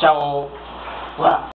下午五